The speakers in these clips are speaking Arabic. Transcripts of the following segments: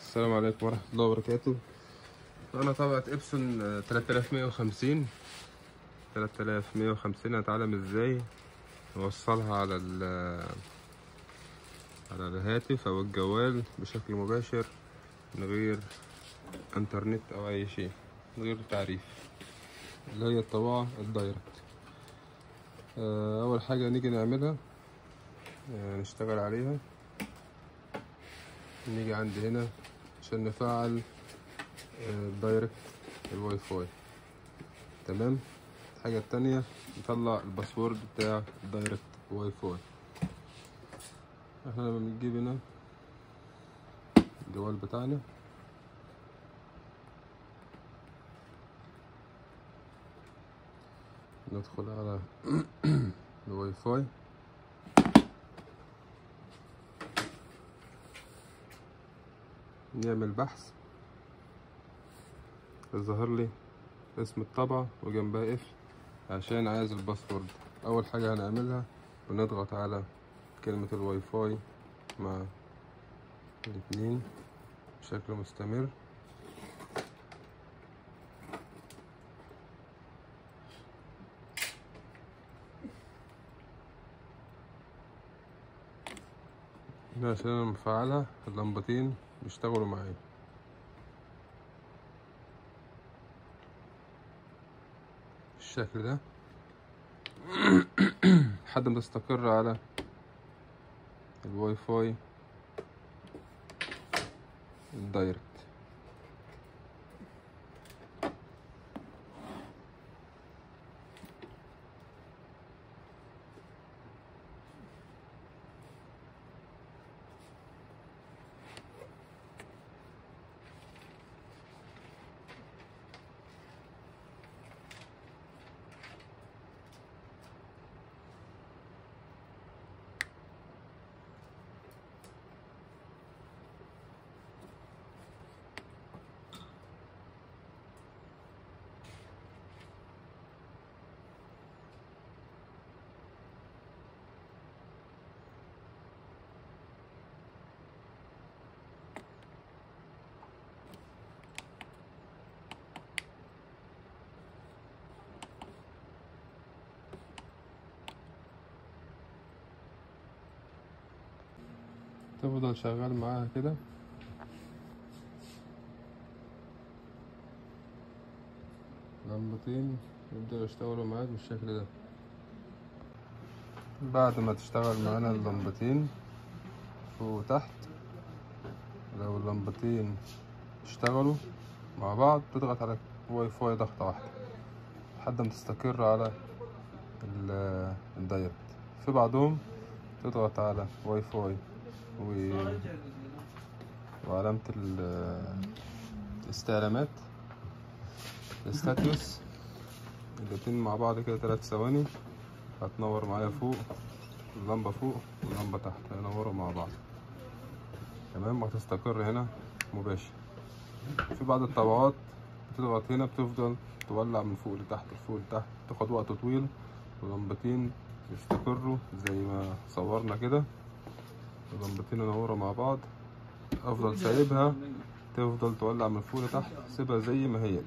السلام عليكم ورحمة الله وبركاته. أنا طبعة إبسون آه، 3150 3150 هتعلم إزاي؟ نوصلها على ال على الهاتف أو الجوال بشكل مباشر من غير إنترنت أو أي شيء من غير تعريف اللي هي الطباعة الدايركت. آه، أول حاجة نيجي نعملها آه، نشتغل عليها. نيجي عند هنا عشان نفعل آه، direct الواي فاي. تمام؟ الحاجة التانية نطلع ال password بتاع direct واي فاي. إحنا لما بنجيب هنا الجوال بتاعنا ندخل على الواي فاي. نعمل بحث. يظهر لي اسم الطابعة وجنبها اف عشان عايز ال password. أول حاجة هنعملها بنضغط على كلمة الواي فاي مع الاتنين بشكل مستمر. هنا عشان أنا اللمبتين بيشتغلوا معايا. بالشكل ده. لحد ما تستقر على الواي فاي. ال direct. تفضل شغال معاها كده. لمبتين يبدأوا يشتغلوا معاك بالشكل ده. بعد ما تشتغل معانا اللمبتين فوق وتحت لو اللمبتين اشتغلوا مع بعض تضغط على واي فاي ضغطة واحدة لحد ما تستقر على ال- ال direct. في بعضهم تضغط على واي فاي. و... وعلامة ال- الاستعلامات. ال status الاتنين مع بعض كده تلات ثواني. هتنور معايا فوق اللمبة فوق واللمبة تحت. هينوروا مع بعض. تمام؟ وهتستقر هنا مباشر. في بعض الطابعات بتضغط هنا بتفضل تولع من فوق لتحت لفوق لتحت. تاخد وقت طويل. واللمبتين يستقروا زي ما صورنا كده. اللمبتين ينوروا مع بعض. أفضل سايبها. تفضل تولع من فوق لتحت. سيبها زي ما هي.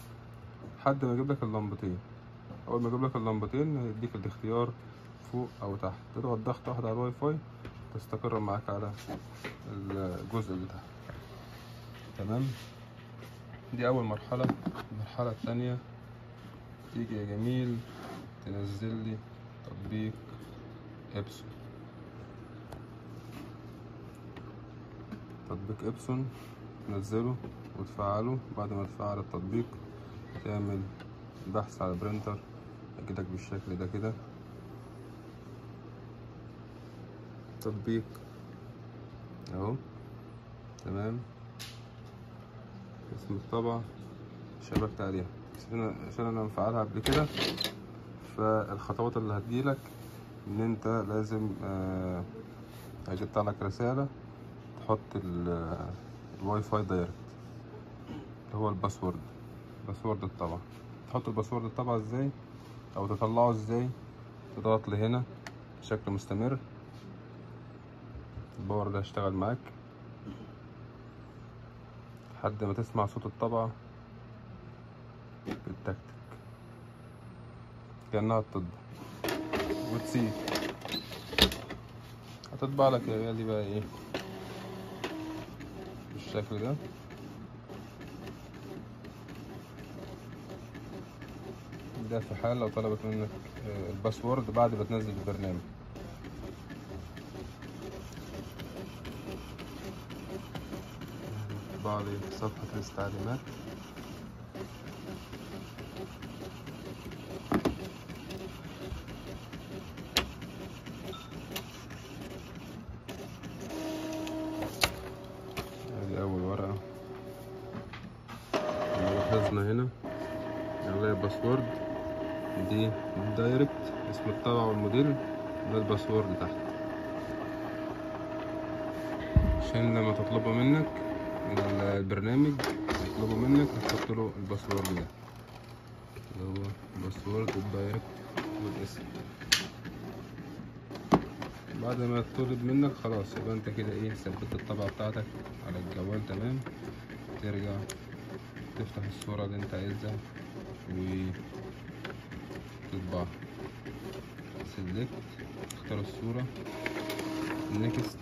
لحد ما يجيب لك اللمبتين. أول ما يجيب لك اللمبتين هيديك الاختيار فوق أو تحت. تضغط ضغطة واحدة على الواي فاي تستقر معاك على الجزء اللي تحت. تمام؟ دي أول مرحلة. المرحلة التانية تيجي يا جميل. تنزل لي تطبيق Epson تطبيق Epson. تنزله وتفعله. بعد ما تفعل التطبيق تعمل بحث على printer يجيلك بالشكل ده كده. تطبيق أهو. تمام. اسم الطبعة. شبكت عليها عشان أنا مفعلها قبل كده. فالخطوات اللي هتجيلك إن أنت لازم آه هيطلع لك رسالة. تحط ال- ال Wi-Fi Direct اللي هو ال password. password الطبعة تحط ال password الطبعة إزاي؟ أو تطلعه إزاي؟ تضغط لهنا بشكل مستمر. الباور ده هيشتغل معاك. لحد ما تسمع صوت الطبعة بتتكتك كأنها بتطبع وتسيب. هتطبع لك يا غالي بقى إيه؟ بالشكل ده؟ ده في حال لو طلبت منك آه، الباسورد بعد ما تنزل البرنامج. بعض صفحة الاستعلامات ادي اول ورقة لاحظنا هنا نغير password. دي direct. اسم الطبعة والموديل. ده ال password تحت. عشان لما تطلبه منك ال- البرنامج يطلبه منك هتحط له ال password ده. اللي هو password ال direct والاسم. بعد ما يطلب منك خلاص يبقى انت كده إيه ثبت الطبعة بتاعتك على الجوال تمام؟ ترجع تفتح الصورة اللي انت عايزها. وتطبعها select. تختار الصورة. next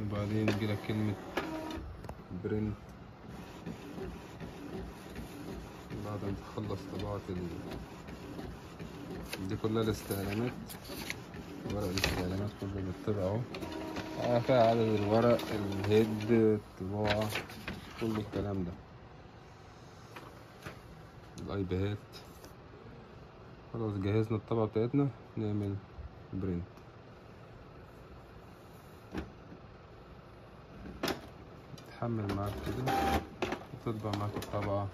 وبعدين يجيلك كلمة print بعد ما تخلص طباعة ال... دي كلها الاستعلامات ورق الاستعلامات كله بيطبع اهو فيها عدد الورق الهيد الطباعة. كل الكلام ده. الآيباد. خلاص جهزنا الطبعة بتاعتنا نعمل برنت تحمل معاك كده وتطبع معاك الطبعة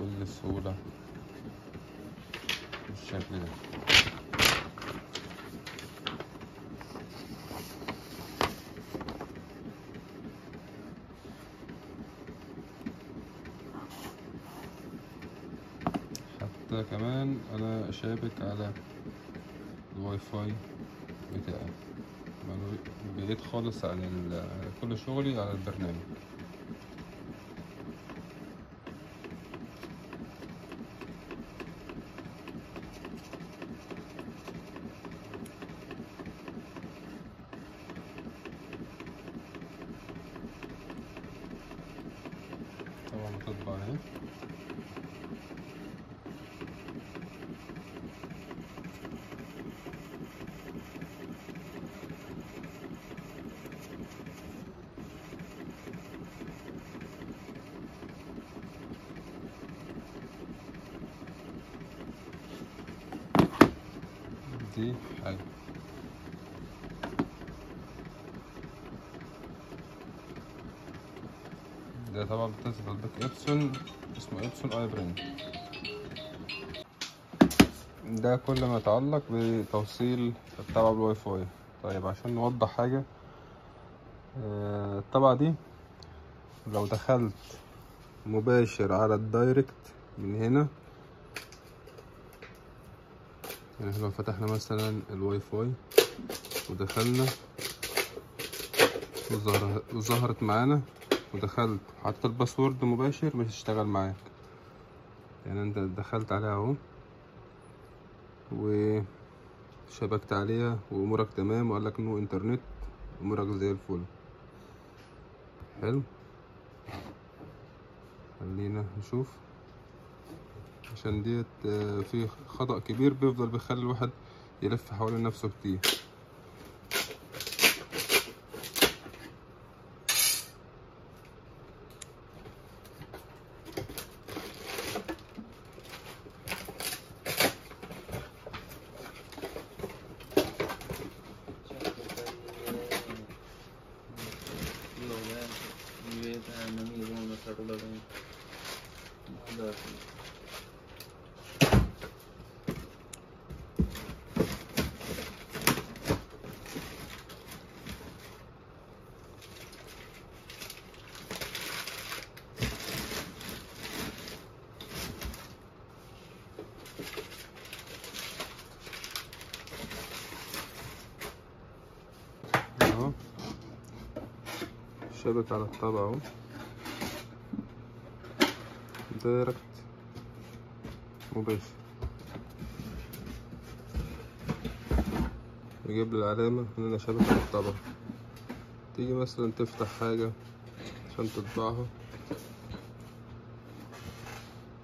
بكل سهولة بالشكل ده. حتى كمان أنا شابك على الواي فاي بتاعي بعيد خالص عن كل شغلي على البرنامج طبعا بتطبع اهي دي؟ حاجة ده طبعا بتنزل عندك Epson اسمه Epson iPrint ده كل ما يتعلق بتوصيل الطبعة بالواي فاي. طيب عشان نوضح حاجة آه، الطبعة دي لو دخلت مباشر على ال direct من هنا يعني إحنا لو فتحنا مثلا الواي فاي ودخلنا وظهر- وظهرت معانا ودخلت حطيت ال password مباشر مش هتشتغل معاك. يعني انت دخلت عليها اهو وشبكت عليها وأمورك تمام وقال لك no internet أمورك زي الفل. حلو. خلينا نشوف. عشان ديت في خطأ كبير بيفضل بيخلي الواحد يلف حوالين نفسه كتير شبك على الطبق أهو. دايركت. مباشر. يجيب لي العلامة إن أنا شبك على الطبق تيجي مثلا تفتح حاجة عشان تطبعها.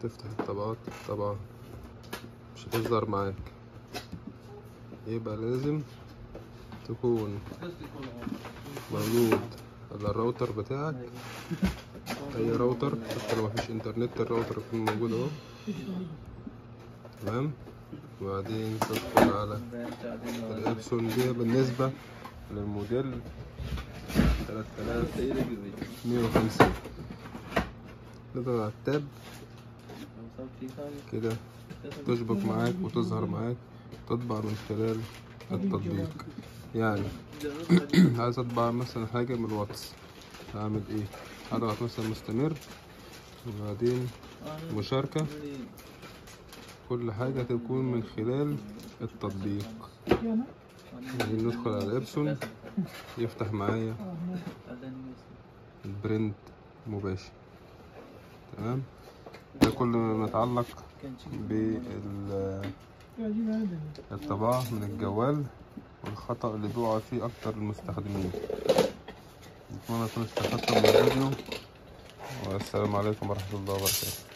تفتح الطبقات. طبعا مش هتظهر معاك. يبقى لازم تكون موجود. على الراوتر بتاعك. أي راوتر حتى لو مفيش إنترنت الراوتر يكون موجود أهو. تمام؟ وبعدين تدخل على ال Epson دي بالنسبة للموديل 3150 تضغط على ال tab. كده تشبك معاك وتظهر معاك تطبع من خلال التطبيق. يعني. عايز أطبع مثلا حاجة من الواتس. هعمل إيه؟ هضغط مثلا مستمر. وبعدين مشاركة. كل حاجة تكون من خلال التطبيق. ندخل على ال Epson يفتح معايا. ال print مباشر. تمام؟ ده كل ما يتعلق بالطباعة من الجوال. والخطأ اللي بيقع فيه أكتر المستخدمين. أتمنى أكون استفدتم من الفيديو والسلام عليكم ورحمة الله وبركاته.